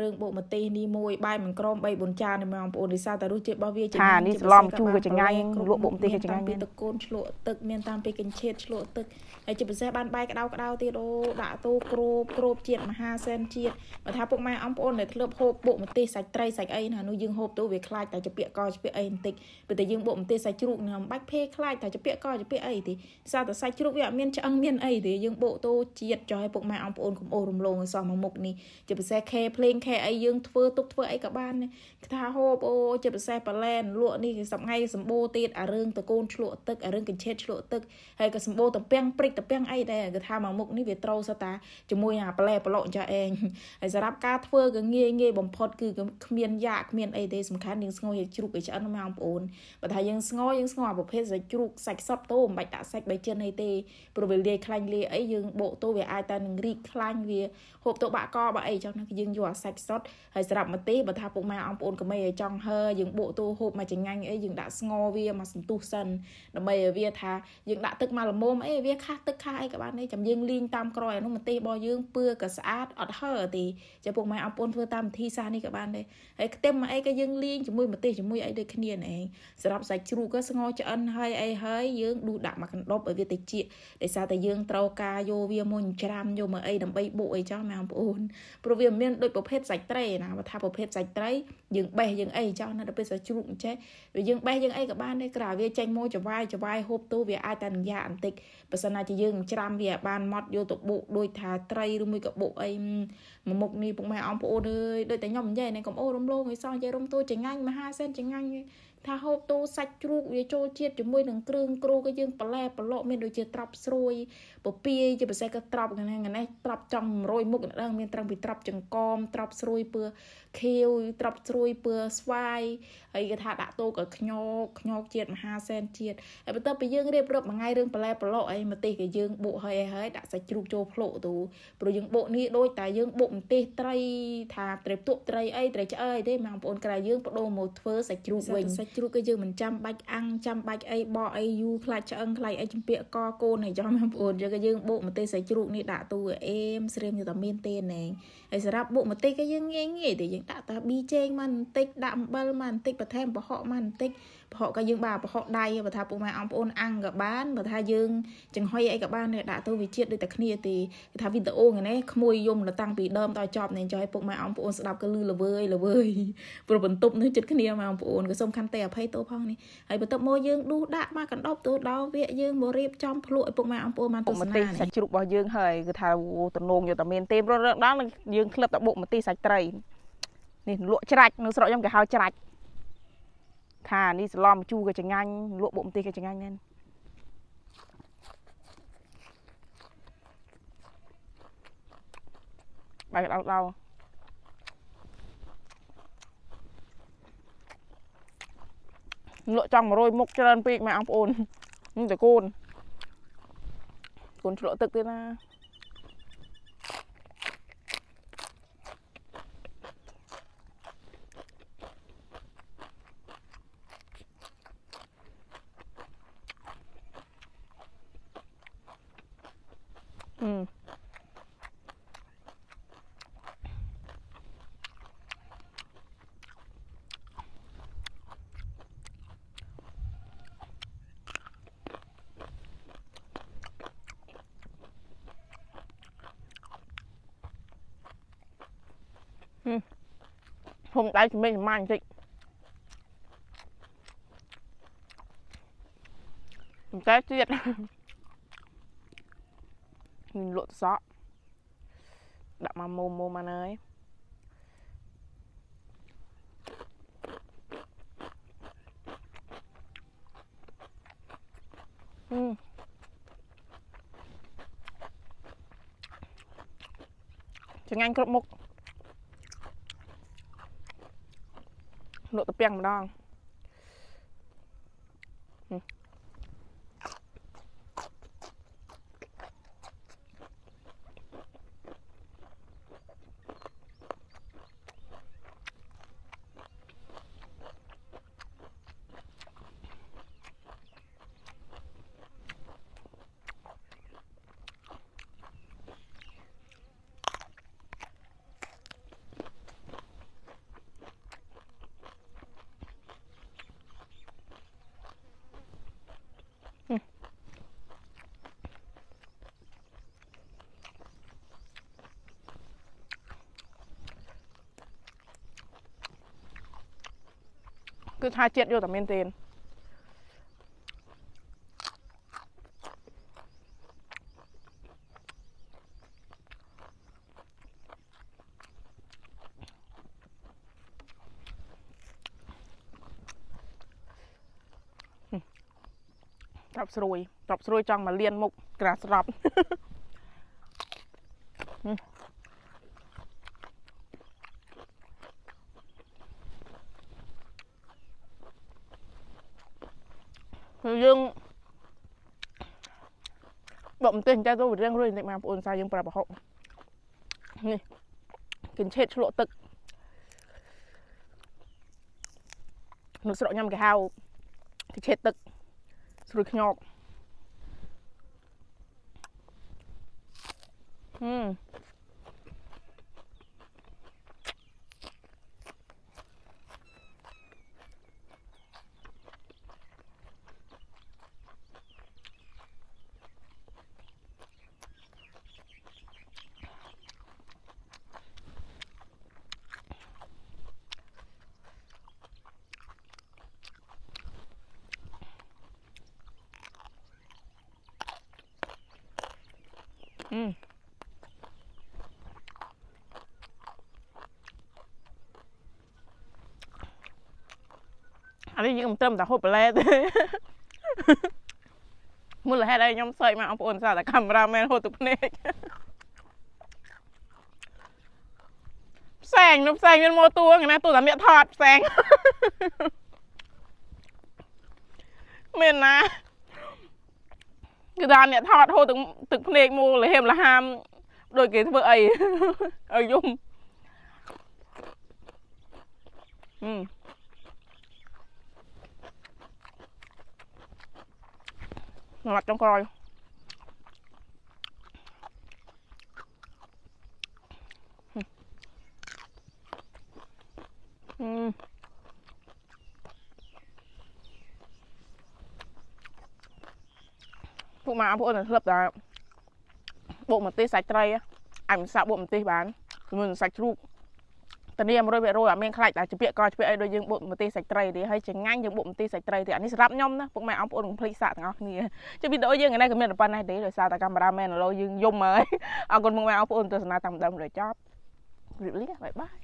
រឿងបុកម្ទេសនេះមួយបាយមិនក្រម3 4ចានទេបងប្អូនរិសាតែរសជាតិរបស់វាចងាញ់នេះស្លំជូរក៏ចងាញ់លក់បុកម្ទេសក៏ចងាញ់មានតកូនឆ្លក់ទឹកមានតាមពីកញ្ឆេតឆ្លក់ទឹកហើយជាពិសេសបានបាយក្តៅក្តៅទៀតអូដាក់ទូគ្របគ្របជាតិមហាសែនជាតិបើថាពុកម៉ែអង្គប្អូនដែលធ្លាប់ហូបបុកម្ទេសសាច់ត្រីសាច់អីណានោះយើងហូបទៅវាខ្លាចតែជាពាក្យកជាពាក្យអីបន្តិចព្រោះតែយើងបុកម្ទេសសាច់ជ្រូកណាមិនបាច់ភេខ្លាចតែជាពាក្យកជាពាក្យអីទេសារតែសាច់ជ្រូកវាអត់មានឆ្អឹងមានអីទេយើងបុទៅជាតិចុះឲ្យពុកម៉ែអង្គប្អូនកុំអូសរំលងឲ្យសោះមកមុខនេះជាពិសេសខែភ្លេងខែអីយើងធ្វើទុកធ្វើអីក៏បានគេថាហូបអូជាពិសេសប៉លែនលក់នេះសប្ងៃសម្បូរទៀតអារឿងតកូនឆ្លក់ទឹកអារឿងកញ្ឆេតឆ្លក់ទឹកហើយក៏សម្បូរតំពាំងព្រិចតំពាំងអីដែរគេថាមកមុខនេះវាត្រូវសតាជាមួយអាប្លែប្លុកចាឯងហើយសម្រាប់ការធ្វើក៏ងាយងាយបំផុតគឺគ្មានយ៉ាគ្មានអីទេសំខាន់យើងស្ងោរឲ្យជ្រូកឲ្យឆ្អិនមកបងប្អូនបើថាយើងស្ងោរយើងស្ងោរអាប្រភេទសាច់ជ្រូកសាច់សុតទៅមិនបាច់ដាក់សាច់បីចិនអីទេព្រោះវាលាយខ្លាញ់លាយអីយើងបកទៅវាអាចតែនឹងរីកខ្លាញ់វាហូបទៅបាក់កបាក់អីចឹងណាយើងយកអាសាច់សុតហើយស្រាប់ម្ទេសបើថាពុកម៉ែអង្គប្អូនកុំឲ្យចង់ហើយើងបកទៅហូបមកចងាញ់អីយើងដាក់ស្ងោរវាមកសន្ទុះសិនដើម្បីឲ្យវាថាយើងដាក់ទឹកមកល្មមអីវាខាស់ទឹកខាស់អីក៏បានដែរចាំយើងលីងតាមក្រោយអានោះម្ទេសរបស់យើងពឿក៏ស្អាតអត់ហើទេចាំពុកម៉ែអង្គប្អូនធ្វើតាមវិធីសាស្ត្រនេះក៏បានដែរហើយខ្ទឹមអីក៏យើងលីងជាមួយម្ទេសជាមួយអីដូចគ្នាឯងសម្រាប់សាច់ជ្រូកក៏ស្ងោរឆ្អិនហើយអីហើយយើងដួសដាក់មកកណ្ដប់ឲ្យវាតិចដោយសារតែយើងត្រូវការយកវាមុនច្រាំយកមកអីដើម្បីបុកអីចោះម៉ែបងប្អូនព្រោះវាមានដូចប្រភេទសាច់ត្រីណាបើថាប្រភេទសាច់ត្រីយើងបេះយើងអីចោះណាដល់ពេលសាច់ជ្រូកអញ្ចេះវាយើងបេះយើងអីក៏បានដែរក្រៅវាចេញមកចវាយចវាយហូបទូវាអាចតែនឹងយ៉ាបន្តិចបើសិនណាជាយើងច្រាំវាបានម៉ត់យកទៅបុកដូចថាត្រីឬមួយក៏បុកអីមួយមុខនេះពុកម៉ែអងប្អូនអើយដូចតែខ្ញុំនិយាយនេះកុំអូរំលងឲ្យសោះនិយាយរំទួចងាញ់មហាសិនចងាញ់ ថាហូបតូសាច់ជ្រូកវាចូលជាតិជាមួយនឹងគ្រឿងគ្រូក៏យើងប្រឡែប្រឡក់មានដូចជាត្រាប់ស្រួយពពាយជាពិសេសក៏ត្រាប់ហ្នឹងនេះត្រាប់ចំ100មុខដល់មានត្រឹមពីត្រាប់ចង្កមត្រាប់ស្រួយពើខៀវត្រាប់ស្រួយពើស្វាយហើយគេថាដាក់តូក៏ខ្ញោកខ្ញោកជាតិមហាសែនជាតិហើយបន្ទាប់ពីយើងរៀបរាប់មួយថ្ងៃរឿងប្រឡែប្រឡក់អីម្ទេសក៏យើងបុកហើយហើយដាក់សាច់ជ្រូកចូលភ្លក់ទូព្រោះយើងបុកនេះដូចតែយើងបុកម្ទេសត្រីថាត្រីផ្ទក់ត្រីអីត្រីឆ្អើយទេបងប្អូនក្រៅយើងបដូរមកធ្វើសាច់ជ្រូកវិញសាច់ជ្រូកក៏យើងមិនចាំបាច់អាំងចាំបាច់អីបកអីយូរខ្លាចឆ្អឹងខ្លាចអីចម្ពាក់កកូនហើយចំបងប្អូនយើងក៏យើងបុកម្ទេសសាច់ជ្រូកនេះដាក់ទូអេមស្រៀមយកតែមានទេណែហើយសម្រាប់បុកម្ទេសក៏យើងងាយងាយទេយើងដាក់តែប៊ីចេងមកបន្តិចដាក់អំបិលមកបន្តិចបន្ថែមប្រហុកមកបន្តិចប្រហុកក៏យើងបាទប្រហុកដៃបើថាពុកម៉ែអង្គប្អូនអាំងក៏បានបើថាយើងចង្ហុយអីក៏បានដែរដាក់ទៅវាជាតិដូចតែគ្នាទេគេថាវីដេអូហ្នឹងក្មួយយំទៅតាំងពីដើមដល់ចប់នេះចុះឲ្យពុកម៉ែអង្គប្អូនស្ដាប់ក៏លឺល្វើយល្វើយព្រោះបន្ទប់នេះចិត្តគ្នាម៉ែអង្គប្អូនក៏សូមខន្តីអភ័យទោសផងនេះហើយបន្ទប់មកយើងដួសដាក់មកកណ្ដប់ទៅដល់វាយើងមករៀបចំភ្លក់ឲ្យពុកម៉ែអង្គប្អូនបានទស្សនានេះសាច់ជ្រូករបស់យើងហើយគឺថាតំណងយកតែមានទេព្រោះដល់យើងក្លឹបតែបុកម្ទេសសាច់ត្រីនេះលក់ច្រាច់នៅស្រុកខ្ញុំគេហៅច្រាច់ថានេះសឡំជូរក៏ចងាញ់លក់បុកម្ទេសក៏ចងាញ់ដែរបាយក្តៅដៅល ក់ចង់100មុខច្រើនពេកម៉ែបងប្អូននេះតកូនកូនឆ្លក់ទឹកទៀតណា ហុំដៃជំនាញម៉ាញ់បន្តិចតែទៀតនឹងលក់សក់ដាក់មកមុំមុំមកហើយអឺចងាញ់គ្រប់មុខ លក់ទៅពាំងម្ដង គឺថាជាតិយកតែមែនទេត្រប់ស្រួយត្រប់ស្រួយចង់មកលៀនមុខក្រាស្រប់ យើងបកម្ទេសចាទៅរៀងរួយបន្តិចមកបងប្អូនសាយើងប្រាប់ប្រហុកនេះកិនឆេតឆ្លក់ទឹកនៅស្រុកញ៉ាំគេហៅកិនឆេតទឹកស្រួយខ្ញោកហឹម អានេះយើងមិនត្រឹមតែហូបបន្លែទេមូលហេតុអីខ្ញុំសើចមកបងប្អូនសារតែកាមេរ៉ាមែនហូបទឹកភ្នែកផ្សែងនោះផ្សែងមានម៉ូតួងណាទូតែមានថតផ្សែងមានណា គឺថាអ្នកថតហូរទឹកទឹកភ្នែកមូលលហេមលហាមដូចគេធ្វើអីឲ្យយំហឹមងាត់ចុងក្រោយហឹ ពួកម៉ាពួកអូនធ្លាប់តែបុកម្ទេសសាច់ត្រីអាចមិនសាក់បុកម្ទេសបានជាមួយនឹងសាច់ជ្រូកតានេះ100%អត់មានខ្លាច់តែជាពាក្យកជាពាក្យអីដូចយើងបុកម្ទេសសាច់ត្រីទេហើយចងាញ់យើងបុកម្ទេសសាច់ត្រីទេអានេះសម្រាប់ខ្ញុំណាពុកម៉ែអងប្អូនកុំភ្លេចសាកទាំងអស់គ្នាចុះវីដេអូយើងថ្ងៃនេះក៏មានប៉ុណ្ណេះទេដោយសារតែកាមេរ៉ាមែនឥឡូវយើងយំហើយអរគុណពុកម៉ែអងប្អូនទស្សនាតាមដើមដល់ចប់ជម្រាបលាបាយបាយ